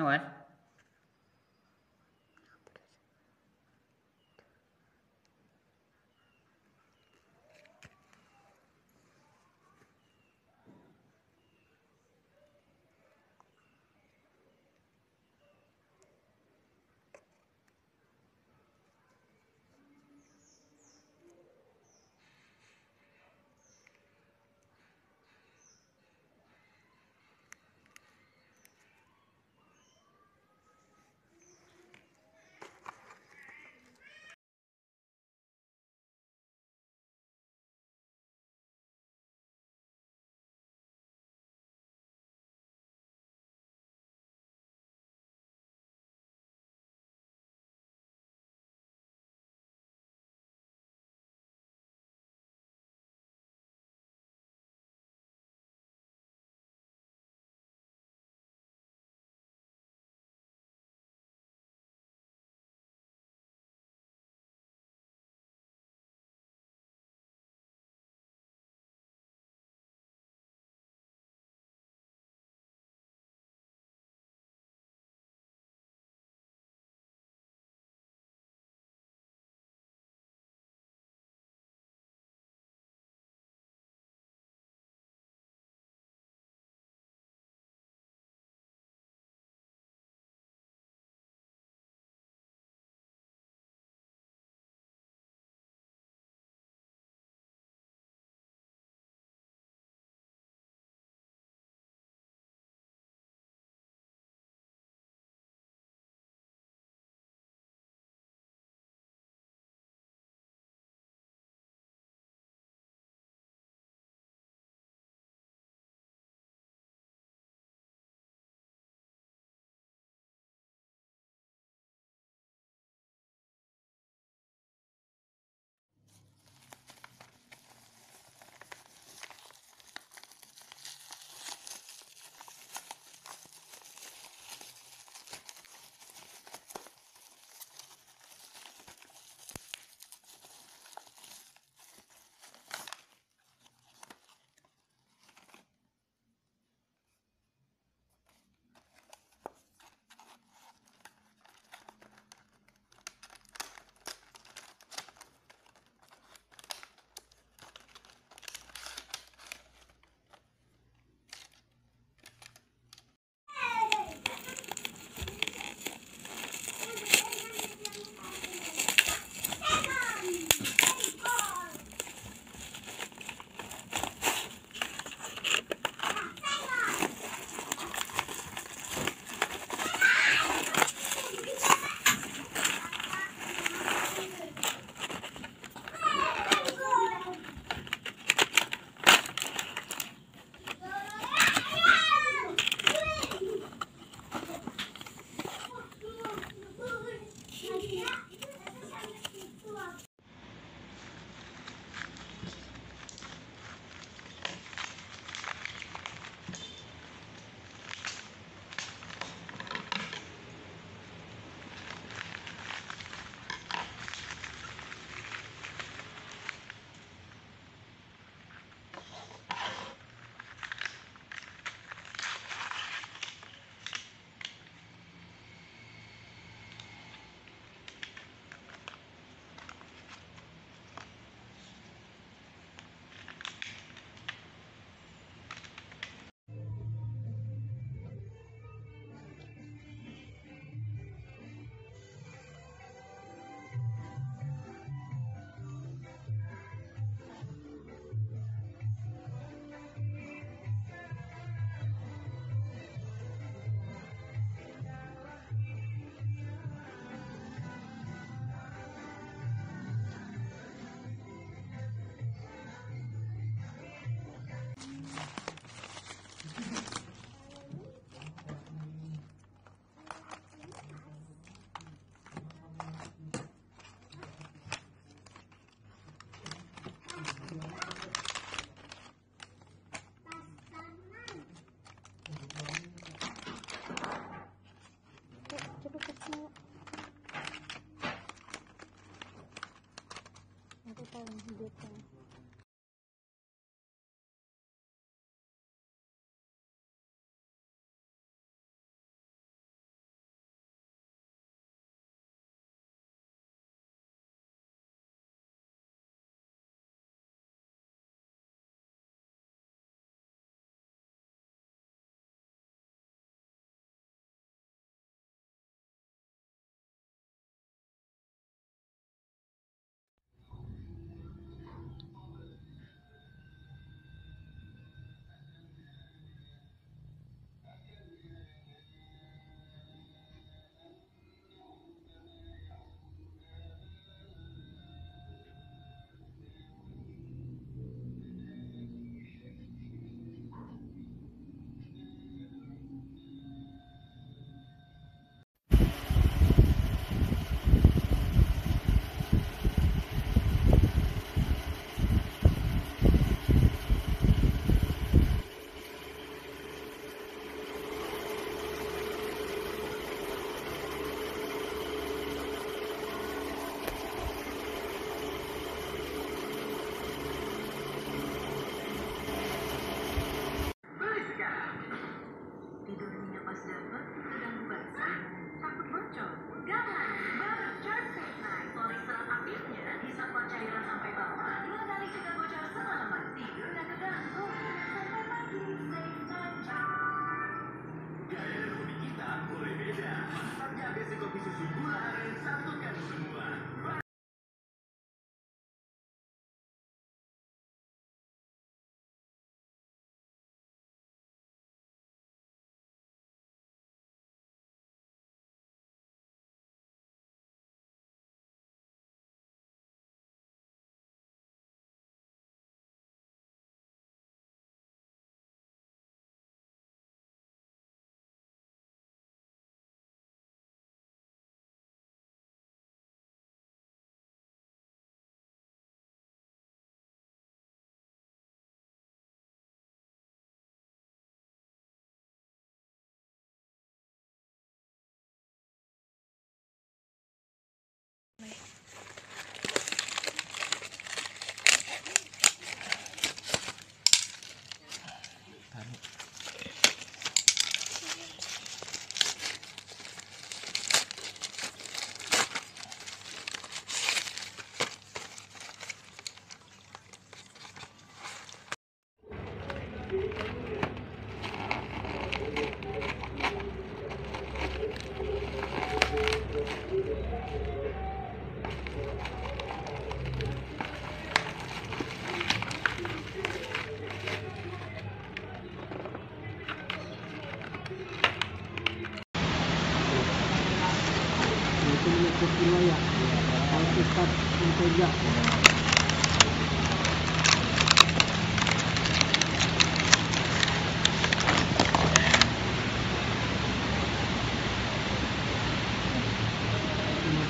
All right. Mississippi.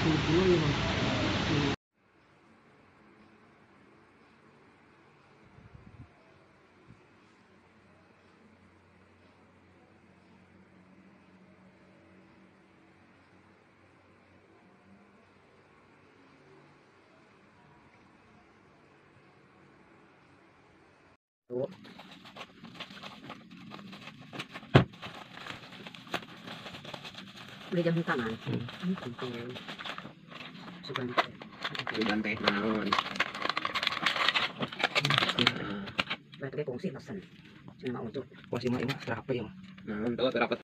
Đúng. Bây giờ không ta làm, ừ. không cần hmm. teh naon. cuma untuk Wah sih mah ini ya tuh terapa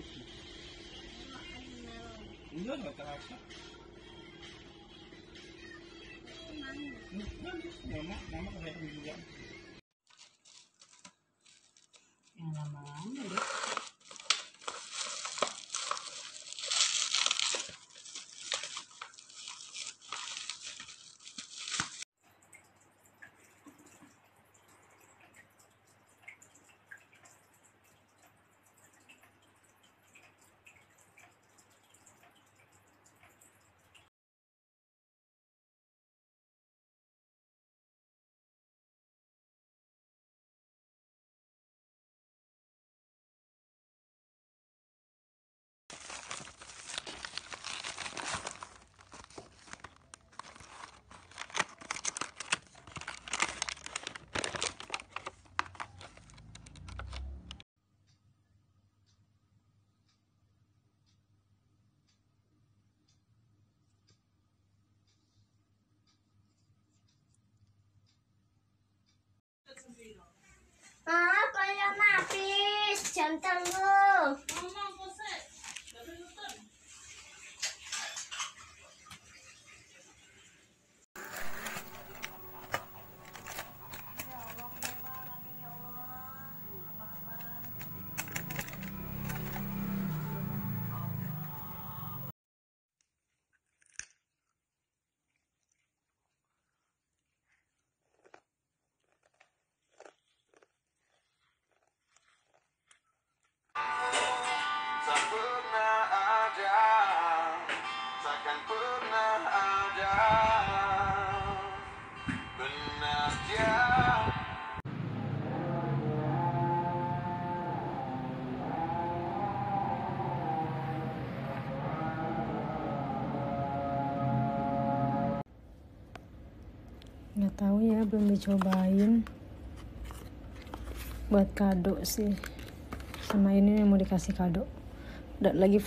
itu. Iya nggak terasa. Bagus, mama, mama kelihatan juga. Yang lama-lama deh. Ah, kaya napis. Jam telu. Nggak tahu ya belum dicobain. Buat kado sih. Sama ini yang mau dikasih kado. Dan lagi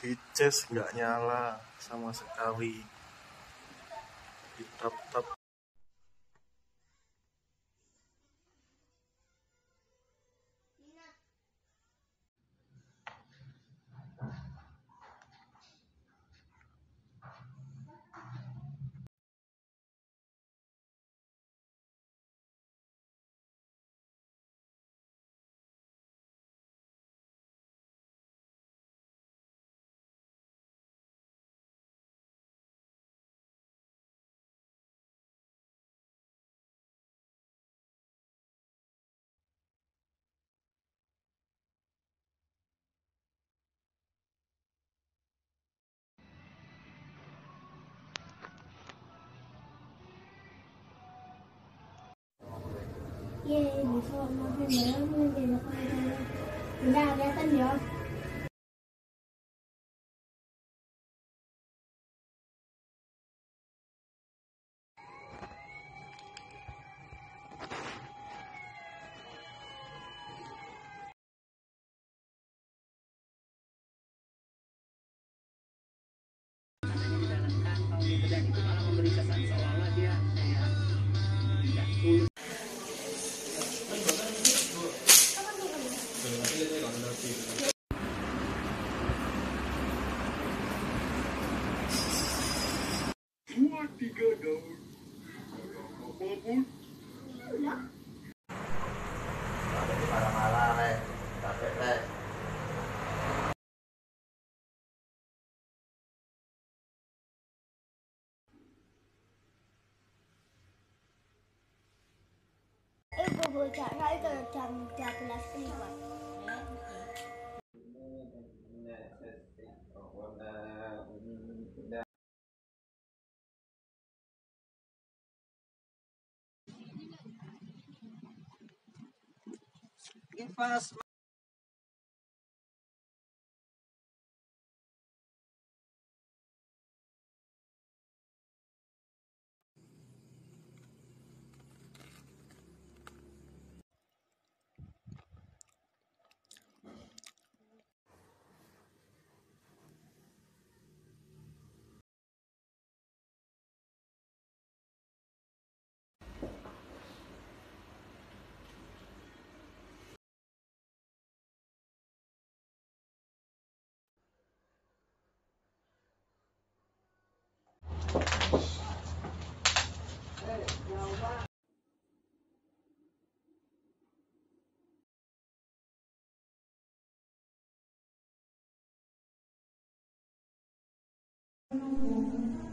dicas nggak nyala sama sekali 예, 무서워. 근데 내가 보는 게 나빠서. 나, 내가 딴 여. Saya ke jam 12 lewat. うん。